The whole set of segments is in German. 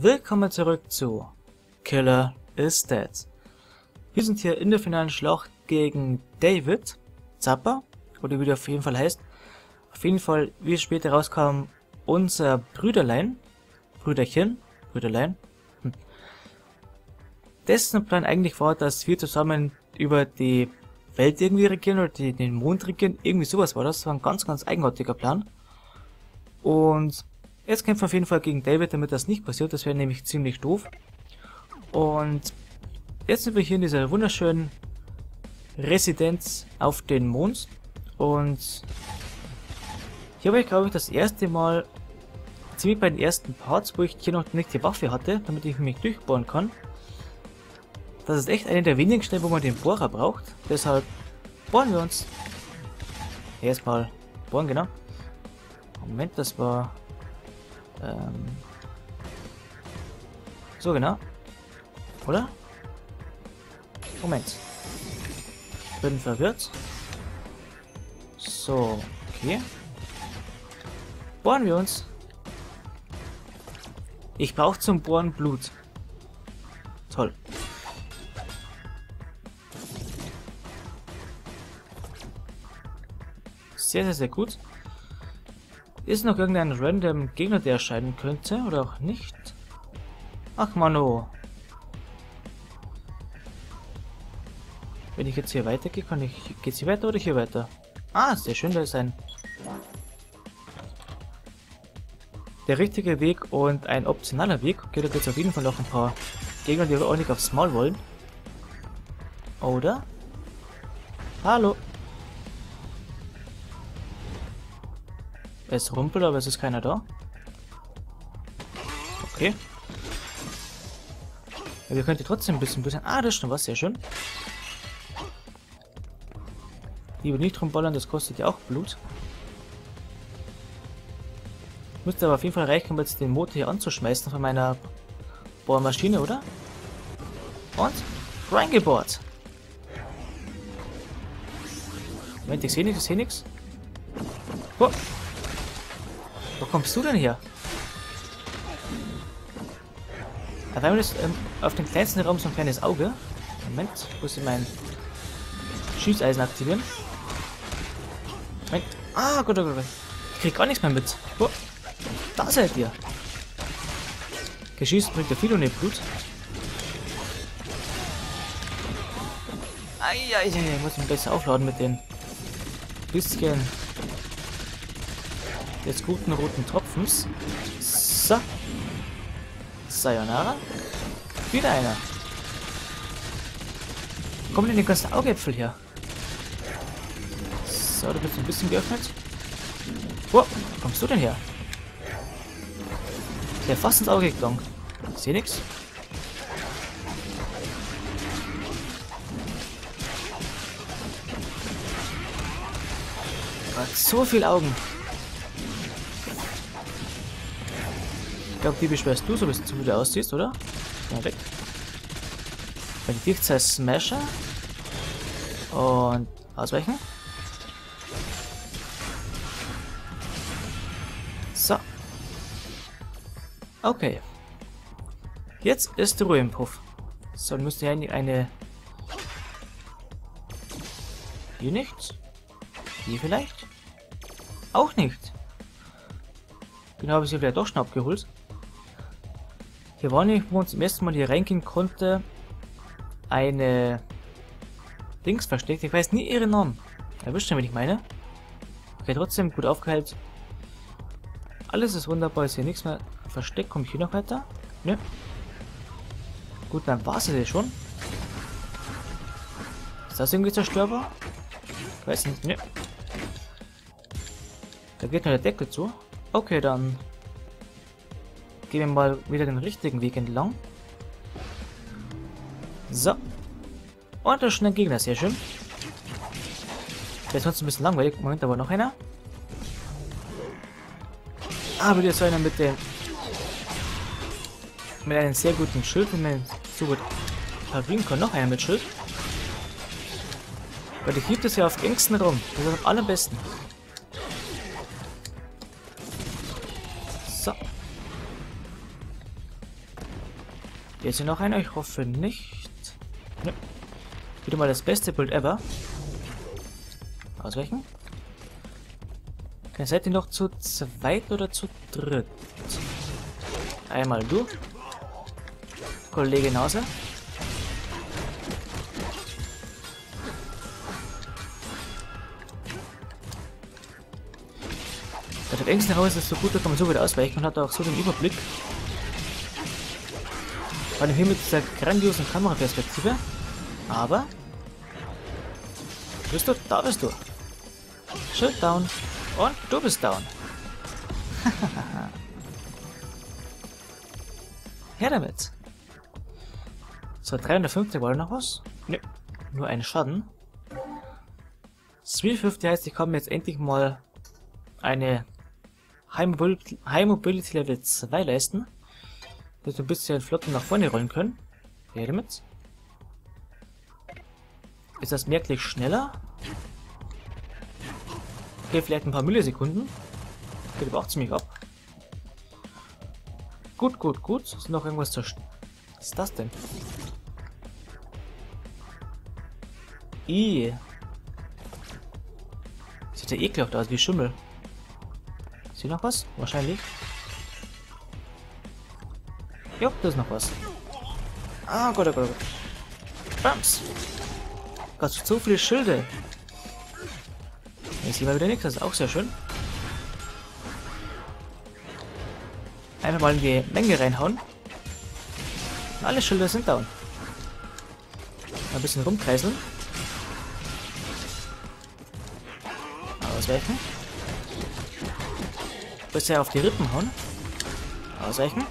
Willkommen zurück zu Killer is Dead. Wir sind hier in der finalen Schlacht gegen David Zappa, oder wie der auf jeden Fall heißt. Auf jeden Fall, wie es später rauskam, unser Brüderlein, Brüderchen, Brüderlein, hm. dessen Plan eigentlich war, dass wir zusammen über die Welt irgendwie regieren oder die, den Mond regieren, irgendwie sowas war das. Das war ein ganz, ganz eigenartiger Plan. Und jetzt kämpfen wir auf jeden Fall gegen David, damit das nicht passiert. Das wäre nämlich ziemlich doof. Und jetzt sind wir hier in dieser wunderschönen Residenz auf den Mond. Und hier war ich, glaube ich, das erste Mal, ziemlich bei den ersten Parts, wo ich hier noch nicht die Waffe hatte, damit ich mich durchbohren kann. Das ist echt eine der wenigen Stellen, wo man den Bohrer braucht. Deshalb bohren wir uns. Erstmal bohren, genau. Moment, das war... Ähm, so, genau. Oder? Moment. Bin verwirrt. So, okay. Bohren wir uns. Ich brauche zum Bohren Blut. Toll. Sehr, sehr, sehr gut. Ist noch irgendein random Gegner, der erscheinen könnte? Oder auch nicht? Ach, Mano. Wenn ich jetzt hier weitergehe, kann ich... Geht's hier weiter oder hier weiter? Ah, sehr schön, da ist ein... Der richtige Weg und ein optionaler Weg. Okay, es auf jeden Fall noch ein paar Gegner, die auch nicht aufs Maul wollen. Oder? Hallo? Es rumpelt, aber es ist keiner da. Okay. Ja, wir könnten trotzdem ein bisschen, bisschen... Ah, das ist schon was, sehr schön. Lieber nicht rumballern, das kostet ja auch Blut. Müsste aber auf jeden Fall reichen, um jetzt den Motor hier anzuschmeißen von meiner Bohrmaschine, oder? Und reingebohrt. Moment, ich sehe nichts, ich sehe nichts. Oh. Wo kommst du denn her? Einmal ist ähm, auf dem kleinsten Raum so ein kleines Auge. Moment, muss ich mein Schießeisen aktivieren. Moment. Ah, gut, gut, gut. Ich krieg gar nichts mehr mit. Oh, da seid ihr. Geschießt bringt ja viel ohne Blut. Eieiei, ich muss mich besser aufladen mit den bisschen des guten roten Tropfens. So. Sayonara. Wieder einer. Kommen denn die ganzen Augäpfel her? So, du bist ein bisschen geöffnet. Wo kommst du denn her? Der fast ins Auge gegangen. Ich sehe nichts. so viel Augen. Glaube, die beschwerst du, so wie du wieder aussiehst, oder? Mal weg. Bei die Dichtzahl Smasher. Und ausweichen. So. Okay. Jetzt ist Ruhe im Puff. So, dann müsste hier eine... Hier nichts? Hier vielleicht? Auch nicht. Genau, habe ich sie vielleicht doch schon abgeholt. Hier war nicht, wo uns zum ersten Mal hier reingehen konnte, eine Dings versteckt. Ich weiß nie ihren Namen. Erwischt, wenn ich meine. Okay, trotzdem gut aufgeheilt. Alles ist wunderbar, ist hier nichts mehr versteckt. Komme ich hier noch weiter? Nö. Gut, dann war es ja schon. Ist das irgendwie zerstörbar? Ich weiß nicht. Nö. Da geht nur der Deckel zu. Okay, dann Gehen wir mal wieder den richtigen Weg entlang. So. Und da ist ein Gegner, sehr schön. Der ist sonst ein bisschen langweilig. Moment, aber noch einer. Aber der ist einer mit dem mit einem sehr guten Schild, wenn man so gut parieren kann. Noch einer mit Schild. Weil ich liebe das ja auf engsten Raum. Das ist am allerbesten. Hier ist hier noch einer, ich hoffe nicht. Ne. Wieder mal das beste Bild ever. Ausweichen. Okay, seid ihr noch zu zweit oder zu dritt? Einmal du. Kollege Nase. Bei der engsten Haus ist so gut, da kann man so wieder ausweichen und hat auch so den Überblick. Allem hier mit dieser grandiosen Kameraperspektive. Aber... Bist du? Da bist du. Schild down. Und du bist down. Her damit. So, 350 war noch was? Ne, nur ein Schaden. 350 heißt, ich mir jetzt endlich mal eine High Mobility, High Mobility Level 2 leisten. Wir ein bisschen flotten nach vorne rollen können. Her damit. Ist das merklich schneller? Okay, vielleicht ein paar Millisekunden. Geht aber auch ziemlich ab. Gut, gut, gut. Ist noch irgendwas zu... Was ist das denn? I. Sieht ja ekelhaft aus, wie Schimmel. Ist hier noch was? Wahrscheinlich. Jo, da ist noch was. Ah, Gott, oh Gott. Bams. Gott, so viele Schilde. Jetzt sehen wir wieder nichts, das ist auch sehr schön. Einfach mal in die Menge reinhauen. Alle Schilder sind down. Ein bisschen rumkreiseln. Ausweichen. Bisher auf die Rippen hauen. Ausweichen.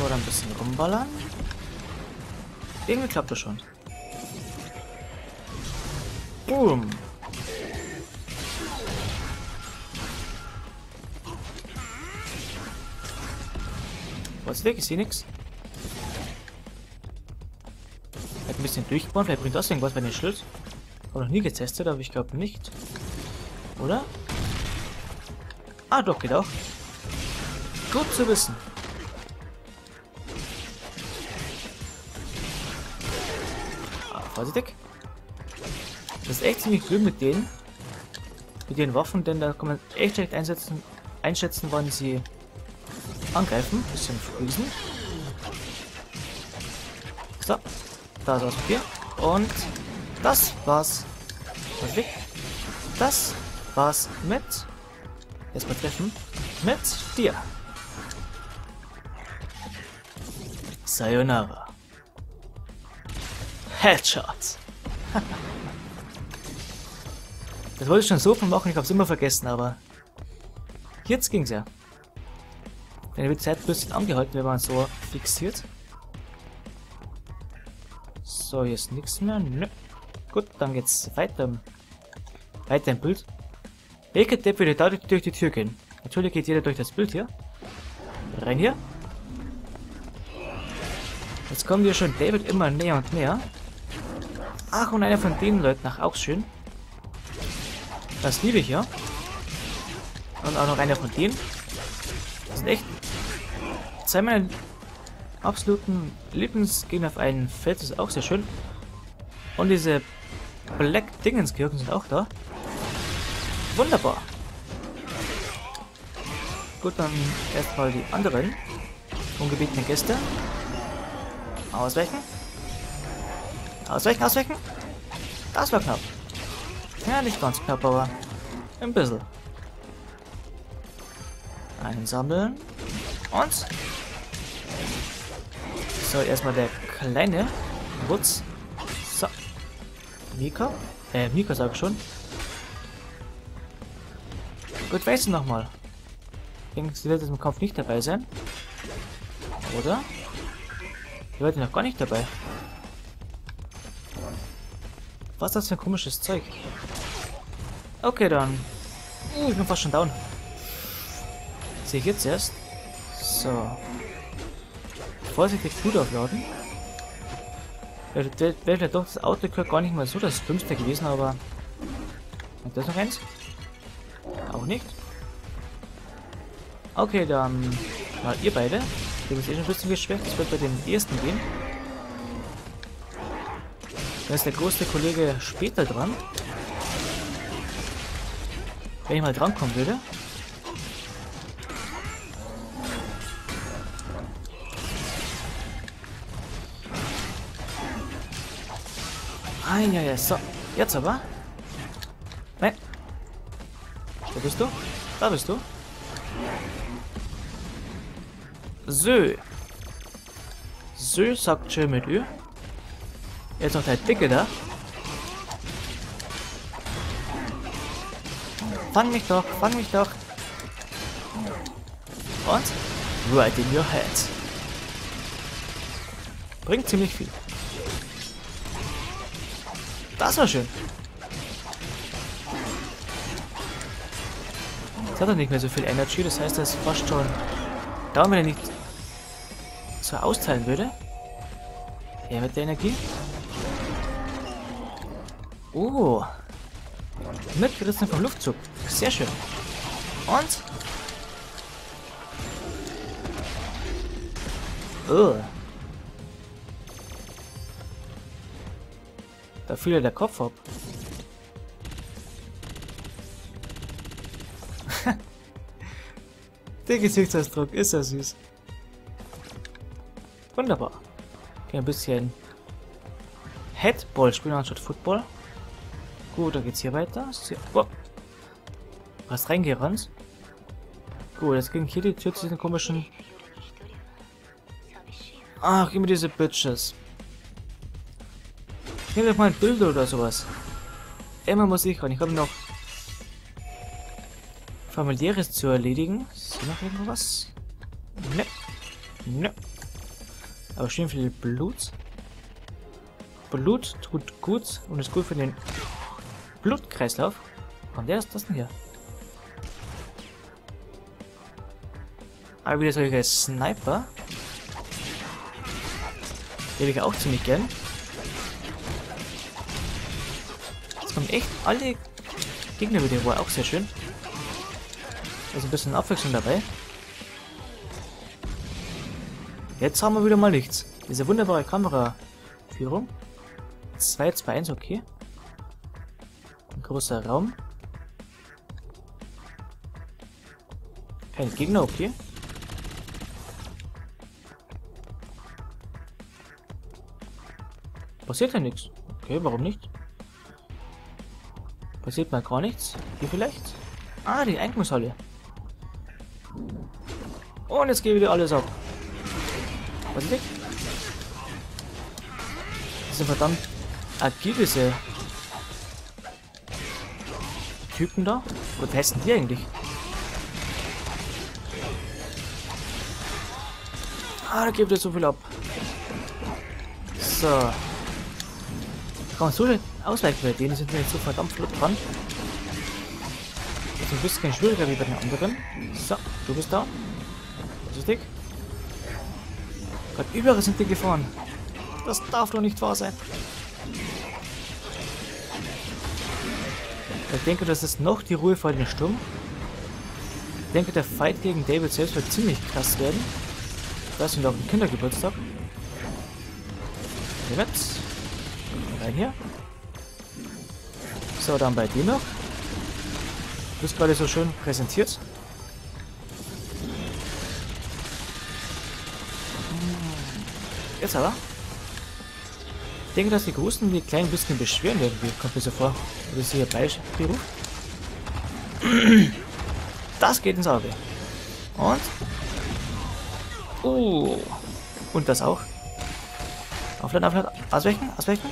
So, dann ein bisschen rumballern. Irgendwie klappt das schon. Boom. Was weg? Ich sehe nichts. Hat ein bisschen durchgebaut. Vielleicht bringt das irgendwas bei den Schild. Habe noch nie getestet, aber ich glaube nicht. Oder? Ah, doch, geht auch. Gut zu wissen. Vorsichtig. Das ist echt ziemlich blöd mit denen. Mit den Waffen, denn da kann man echt schlecht einsetzen, einschätzen, wann sie angreifen. Bisschen freezen. So. Da ist was Papier. Und das war's. Weg? Das war's mit. Erstmal treffen. Mit dir. Sayonara. Headshot. das wollte ich schon so viel machen, ich hab's immer vergessen, aber jetzt ging's ja. Dann wird Zeit ein bisschen angehalten, wenn man so fixiert. So, hier ist nichts mehr. Nö. Gut, dann geht's weiter. Weiter im Bild. Welcher Depp würde da durch die Tür gehen? Natürlich geht jeder durch das Bild hier. Rein hier. Jetzt kommen wir schon David immer näher und näher. Ach, und einer von den Leuten, ach, auch schön. Das liebe ich ja. Und auch noch einer von denen. Das sind echt zwei meiner absoluten Lieblingsgegner auf einem Feld. Das ist auch sehr schön. Und diese Black Dingenskirchen sind auch da. Wunderbar. Gut, dann erstmal die anderen ungebetenen Gäste. Ausweichen. Ausweichen, ausweichen. Das war knapp. Ja, nicht ganz knapp, aber ein bisschen. Einsammeln. Und so, erstmal der kleine Wutz. So. Mika? Äh, Mika sag ich schon. Gut, weißt du nochmal. Sie wird jetzt im Kampf nicht dabei sein. Oder? Sie wird noch gar nicht dabei. Was ist das für ein komisches Zeug? Okay, dann. Uh, ich bin fast schon down. Sehe ich jetzt erst. So vorsichtig gut aufladen. Wäre wär doch das Auto gar nicht mal so das Schlimmste gewesen, aber... Hat das noch eins? Auch nicht. Okay, dann mal ihr beide. Die ist eh schon ein bisschen geschwächt. Das wird bei den ersten gehen. Dann ist der große Kollege später dran. Wenn ich mal drankommen würde. Ah, ja, so. Jetzt aber. Nein. Wo bist du? Da bist du. So. So, sagt schön mit Ü. Jetzt noch der Dicke da. Fang mich doch, fang mich doch. Und? Right in your head. Bringt ziemlich viel. Das war schön. Jetzt hat er nicht mehr so viel Energy, das heißt, er ist fast schon down, wenn er nicht so austeilen würde. Er mit der Energie. Oh. Mitgerissen vom Luftzug. Sehr schön. Und? Oh. Da fiel ja der Kopf ab. der Gesichtsausdruck ist ja süß. Wunderbar. Okay, ein bisschen Headball spielen anstatt Football. Gut, dann geht's hier weiter. Was reingerannt? Gut, jetzt ging hier die Tür zu diesen komischen... Ach, immer diese Bitches. Nimm doch mal ein Bild oder sowas. Immer muss ich ran. Ich habe noch familiäres zu erledigen. Ist hier noch irgendwas? Ne. Ne. Aber schön viel Blut. Blut tut gut und ist gut für den Blutkreislauf. Und der ist das denn hier? Aber wieder solche Sniper. Die habe ich auch ziemlich gern. Jetzt kommen echt alle Gegner wieder, war auch sehr schön. Also ein bisschen Abwechslung dabei. Jetzt haben wir wieder mal nichts. Diese wunderbare Kameraführung. 2, 2, 1, okay. Ein großer Raum. Kein Gegner, okay. Passiert ja nichts. Okay, warum nicht? Passiert mal gar nichts. Hier vielleicht? Ah, die Eingangshalle. Und jetzt geht wieder alles ab. Was ist das? Das sind verdammt agil, diese Typen da. Wo testen die eigentlich? Ah, da gibt es so viel ab. So. Kann man so ausweichen bei denen, sind wir jetzt so verdammt flott dran. Das ist ein bisschen schwieriger wie bei den anderen. So, du bist da. Richtig. Gott, überall sind die gefahren. Das darf doch nicht wahr sein. Ich denke, das ist noch die Ruhe vor dem Sturm. Ich denke, der Fight gegen David selbst wird ziemlich krass werden. Das sind auch ein Kindergeburtstag. David. Rein hier. So, dann bei dir noch. Du bist gerade so schön präsentiert. Jetzt aber. Ich denke, dass die Großen die Kleinen ein bisschen beschweren irgendwie. Kommt mir so vor. Oder sie hier Beispiel Das geht ins Auge. Und? Oh. Und das auch. Aufladen, aufladen. Ausweichen, ausweichen.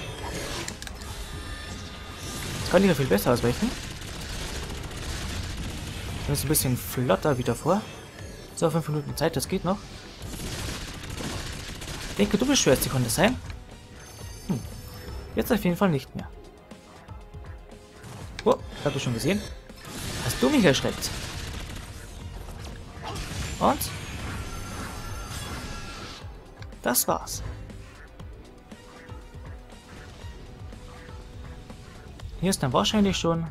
Jetzt kann ich ja viel besser ausweichen. Ist ein bisschen flotter wie davor. So, 5 Minuten Zeit, das geht noch. Ich denke, du beschwerst dich, konnte sein? Hm. Jetzt auf jeden Fall nicht mehr. Oh, hab ich schon gesehen. Hast du mich erschreckt? Und? Das war's. Hier ist dann wahrscheinlich schon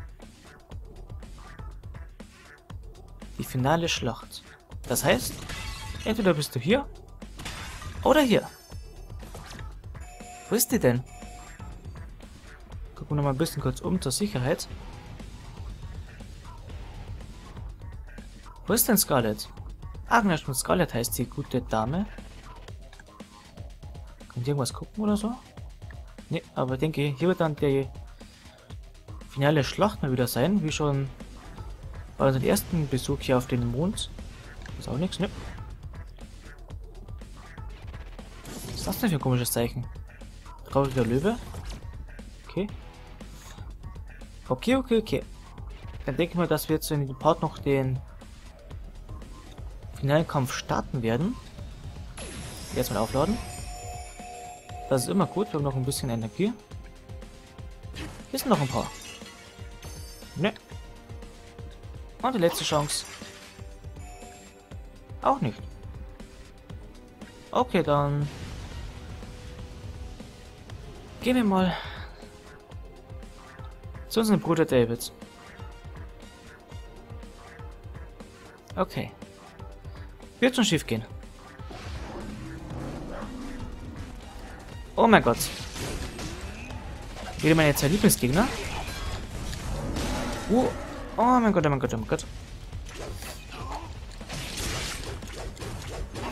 die finale Schlacht. Das heißt, entweder bist du hier oder hier. Wo ist die denn? Gucken wir noch mal ein bisschen kurz um zur Sicherheit. Wo ist denn Scarlett? Agnes von Scarlett heißt die gute Dame. Kann ich irgendwas gucken oder so? Ne, aber ich denke, hier wird dann die finale Schlacht mal wieder sein, wie schon bei unserem ersten Besuch hier auf den Mond. Ist auch nichts, ne? Was ist das denn für ein komisches Zeichen? Trauriger Löwe? Okay. Okay, okay, okay. Dann denke ich mal, dass wir jetzt in dem Part noch den finalen Kampf starten werden. Erstmal aufladen. Das ist immer gut, wir haben noch ein bisschen Energie. Hier sind noch ein paar. Ne. Und die letzte Chance. Auch nicht. Okay, dann gehen wir mal zu unserem Bruder David. Okay. Wird schon schief gehen. Oh mein Gott. Wieder meine zwei Lieblingsgegner. Oh. oh mein Gott, oh mein Gott, oh mein Gott.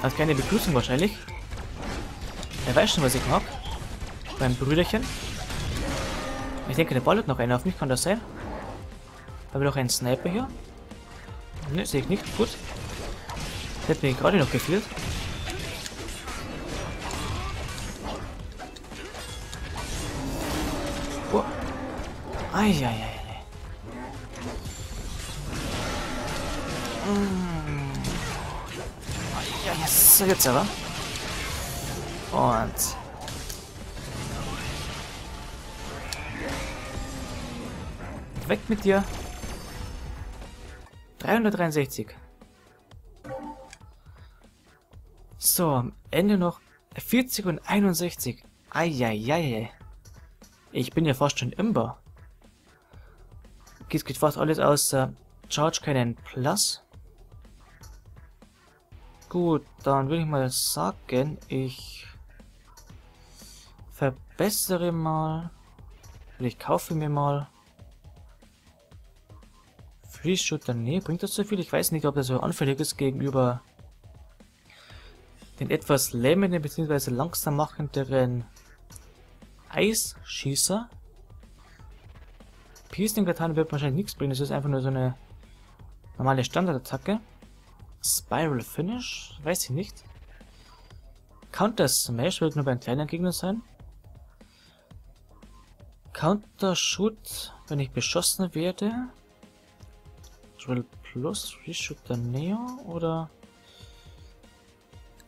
Als keine Begrüßung wahrscheinlich. Er weiß schon, was ich mag. Beim Brüderchen. Ich denke, der ballert noch einer auf mich, kann das sein? Haben wir noch einen Sniper hier? Ne, sehe ich nicht. Gut. Das hat mir gerade noch gefehlt. Oh. Eieiei. Mm. Ja, jetzt, jetzt aber. Und... Weg mit dir. 363. So, am Ende noch 40 und 61. Eieiei. Ich bin ja fast schon imber. Es geht fast alles außer Charge keinen Plus. Gut, dann würde ich mal sagen, ich verbessere mal. Ich kaufe mir mal. Free Shooter, nee, bringt das so viel? Ich weiß nicht, ob das so anfällig ist gegenüber den etwas lähmenden bzw. langsam machenden Eisschießer. Piercing getan wird wahrscheinlich nichts bringen, das ist einfach nur so eine normale Standardattacke. Spiral Finish? Weiß ich nicht. Counter Smash wird nur beim kleinen Gegner sein. Counter Shoot, wenn ich beschossen werde. Drill Plus, Reshooter Neo oder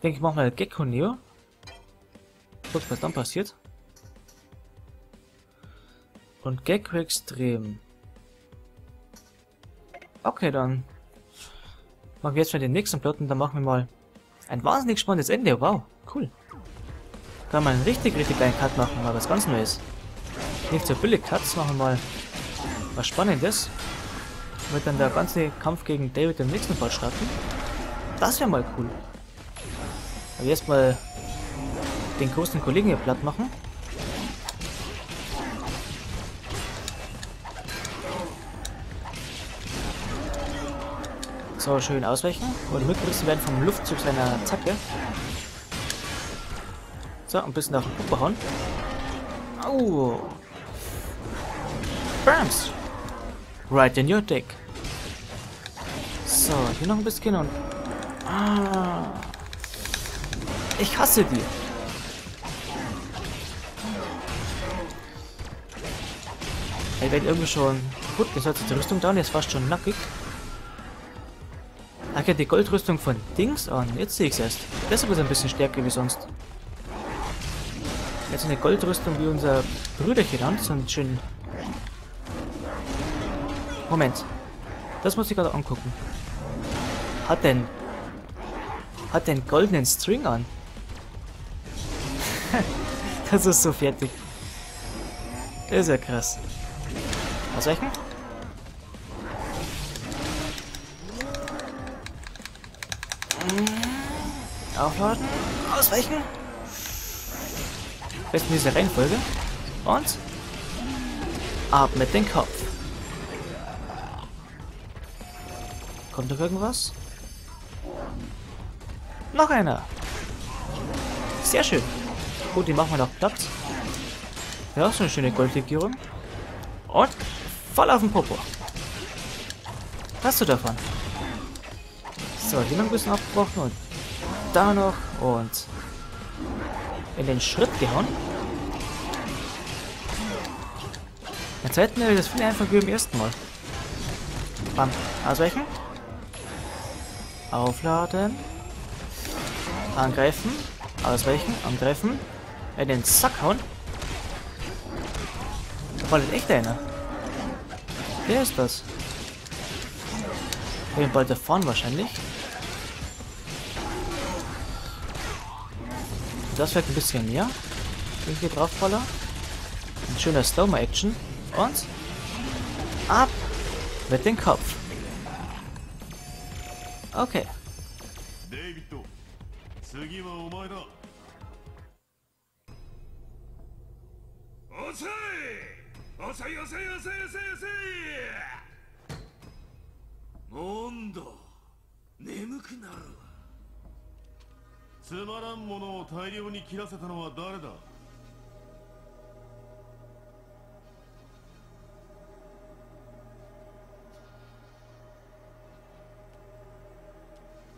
denke, ich mache mal Gecko Neo. Guck, was dann passiert. Und Gecko Extrem. Okay, dann machen wir jetzt mal den nächsten Plot und dann machen wir mal ein wahnsinnig spannendes Ende. Wow, cool. Kann man einen richtig, richtig kleinen Cut machen, mal was ganz Neues. Nicht so billig Cuts, machen wir mal was Spannendes. Wird dann der ganze Kampf gegen David im nächsten Part starten. Das wäre mal cool. Aber erstmal den großen Kollegen hier platt machen. So, schön ausweichen. Und mitgerissen werden vom Luftzug seiner Zacke. So, ein bisschen auf den Puppe hauen. Au! Bams! Right in your dick. So, hier noch ein bisschen und... Ah! Ich hasse die. Er wird irgendwie schon kaputt gesetzt. Die Rüstung und ist fast schon nackig. Ach ja, die Goldrüstung von Dings an. Jetzt sehe ich es erst. Deshalb ist ein bisschen stärker wie sonst. Jetzt eine Goldrüstung wie unser Brüderchen an. So ein schön... Moment. Das muss ich gerade angucken. Hat denn... Hat den goldenen String an? Das ist so fertig. Ist ja krass. Ausweichen? Aufladen. Ausweichen. Besten diese Reihenfolge. Und ab mit dem Kopf. Kommt noch irgendwas? Noch einer. Sehr schön. Gut, die machen wir noch platt. Ja, so eine schöne Goldlegierung. Und voll auf den Popo. Hast du davon? So, hier noch ein bisschen abgebrochen und da noch und in den Schritt gehauen. Der zweiten Level, das finde ich einfach wie beim ersten Mal. Bam. Ausweichen. Aufladen. Angreifen. Ausweichen. Angreifen. In den Sack hauen. War echt einer. Wer ist das? Den bald da vorne wahrscheinlich. Das wird ein bisschen mehr. Wenn ich hier drauffalle. Ein schöner Slow-Mo-Action. Und ab mit dem Kopf. Okay. 遅い遅い遅い遅い遅い遅いなんだ眠くなるわつまらんものを大量に切らせたのは誰だ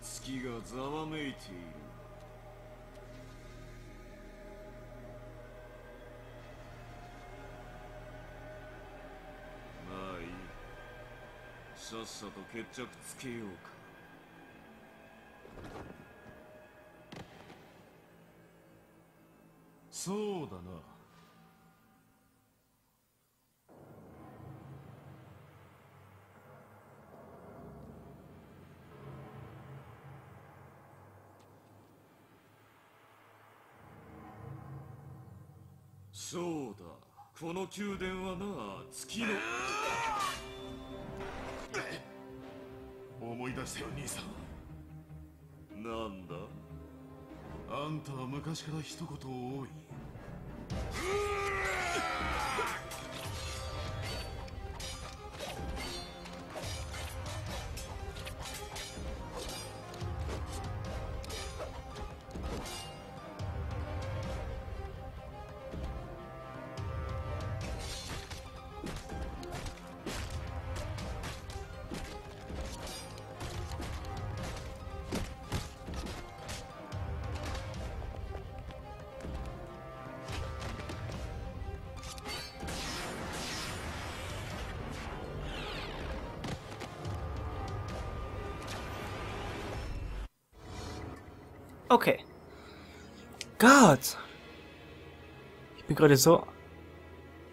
月がざわめいているっさと決着つけようか。そうだな。そうだ。この宮殿はな月の。出よ兄さんなんだ？あんたは昔から一言多い Okay. Gott. Ich bin gerade so...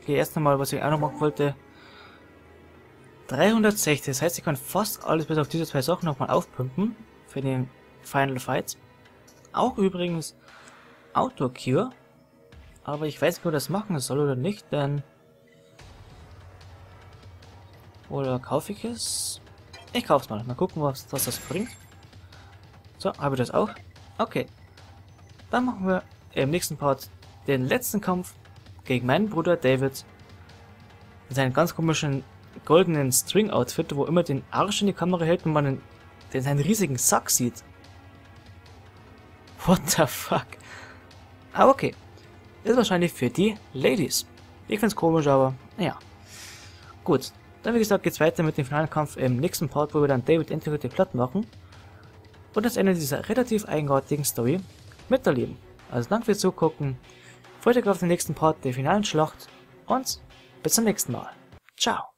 Okay, erst einmal, was ich auch noch machen wollte. 360, das heißt, ich kann fast alles bis auf diese zwei Sachen nochmal aufpumpen. Für den Final Fight. Auch übrigens Auto Cure. Aber ich weiß nicht, ob das machen soll oder nicht, denn... Oder kaufe ich es? Ich kaufe es mal. Mal gucken, was, was das bringt. So, habe ich das auch. Okay. Dann machen wir im nächsten Part den letzten Kampf gegen meinen Bruder David. In seinem ganz komischen goldenen String-Outfit, wo immer den Arsch in die Kamera hält und man den, seinen riesigen Sack sieht. What the fuck? Aber okay. Ist wahrscheinlich für die Ladies. Ich find's komisch, aber ja. Gut. Dann wie gesagt geht's weiter mit dem finalen Kampf im nächsten Part, wo wir dann David endlich die Platten machen und das Ende dieser relativ eigenartigen Story miterleben. Also danke fürs Zugucken, freut euch auf den nächsten Part der finalen Schlacht und bis zum nächsten Mal. Ciao.